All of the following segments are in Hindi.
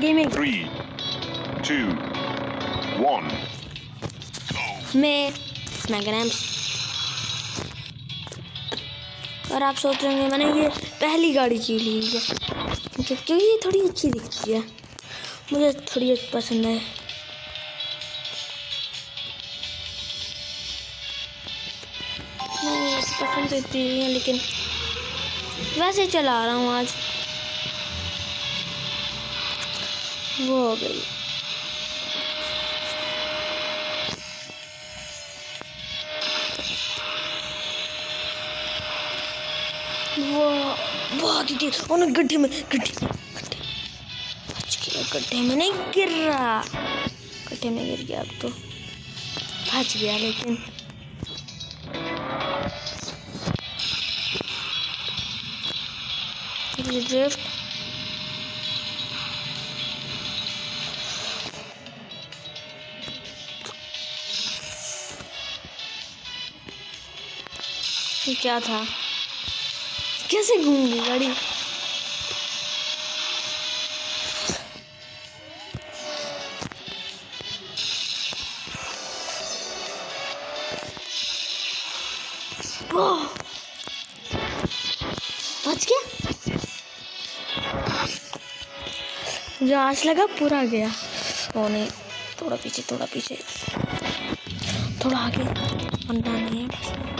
Gaming Three, two, one. मैं मैगनैम्स और आप सोच रहे होंगे मैंने ये पहली गाड़ी की ली है। क्योंकि ये थोड़ी अच्छी दिखती है? मुझे थोड़ी पसंद है। पसंद तो इतनी नहीं है लेकिन वैसे चला रहा हूँ आज। वो हो गई। बहुत ही तेज गड्ढे में, गड्ढे गड्ढे। बच गड्ढे में नहीं गिर रहा। गड्ढे में गिर गया अब तो। बच गया लेकिन। ड्रिफ्ट ये क्या था? कैसे घूम गई गाड़ी बच गया? आस लगा पूरा गया। ओ नहीं, थोड़ा पीछे थोड़ा पीछे। थोड़ा आगे। अंडा नहीं है।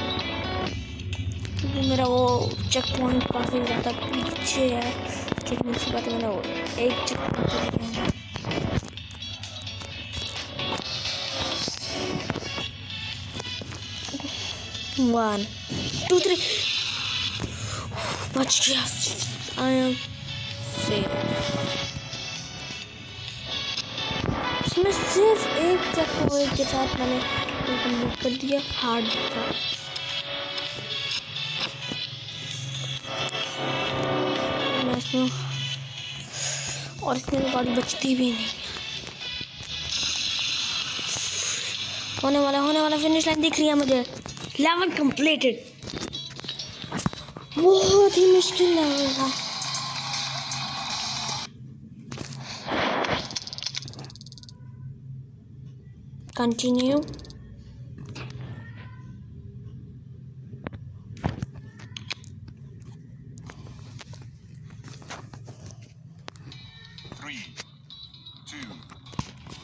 क्योंकि मेरा वो चेक पॉइंट काफ़ी ज़्यादा पीछे है। लेकिन उसके बाद मैंने वो एक check point one two three बच गया। आई एम इसमें सिर्फ़ एक चेक पॉइंट के साथ मैंने कर दिया। हार्ड था। इसमें और इसमें तो गाड़ी बचती भी नहीं। होने वाला होने वाला फिनिश लाइन दिख रही है मुझे। लेवल कंप्लीटेड बहुत ही मुश्किल लेवल था कंटिन्यू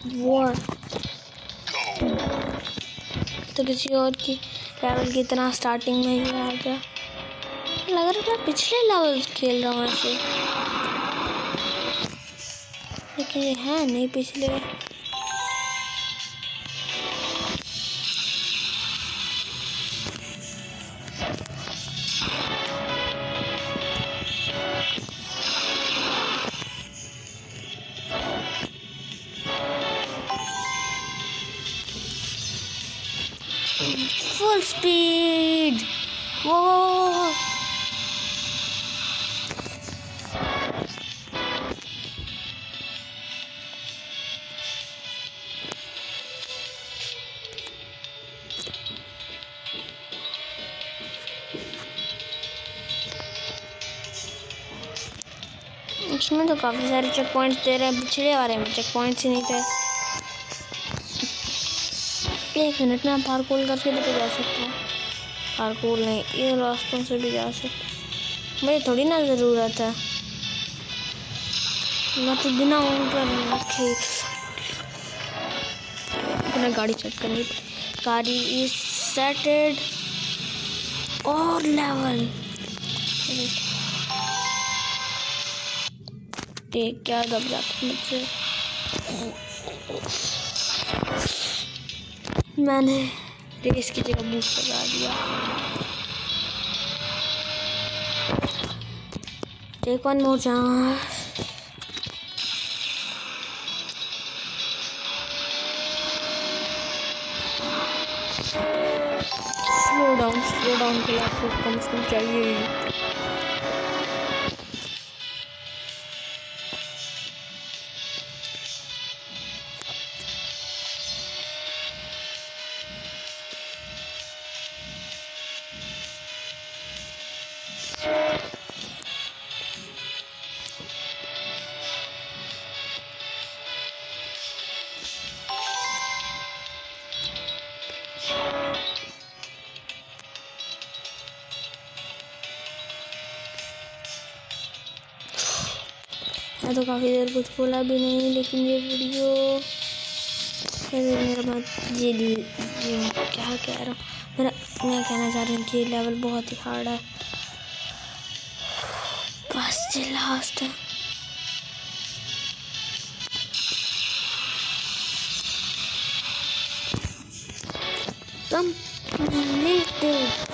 वॉर तो किसी और की लेवल की तरह स्टार्टिंग में ही आ गया। लग रहा है मैं पिछले लेवल खेल रहा हूँ ऐसे। लेकिन ये है नहीं पिछले। फुल स्पीड वो इसमें तो काफ़ी सारे चेक पॉइंट्स दे रहे हैं, पिछले वाले में चेक पॉइंट्स ही नहीं थे। एक मिनट में आप पार्कोल करके भी तो जा सकते हैं। पार्कोल नहीं, ये रास्तों से भी जा सकते मुझे थोड़ी ना ज़रूरत है। मैं तो बिना ऊपर बिना गाड़ी चेक करनी। गाड़ी इज़ सेटेड और लेवल क्या दब जाता मुझसे मैंने रेस की जगह बूस्ट लगा दिया। Take one more chance slow down slow down के लिए आपको कम से कम चाहिए मैं तो काफ़ी देर कुछ बोला भी नहीं, लेकिन ये वीडियो मेरा बात ये क्या कह रहा हूँ? मेरा मैं कहना चाह रही हूँ कि ये लेवल बहुत ही हार्ड है। बस ये लास्ट है। completed.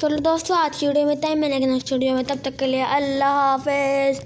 चलो दोस्तों, आज की वीडियो में टाइम मैंने नेक्स्ट वीडियो में, तब तक के लिए अल्लाह हाफिज़।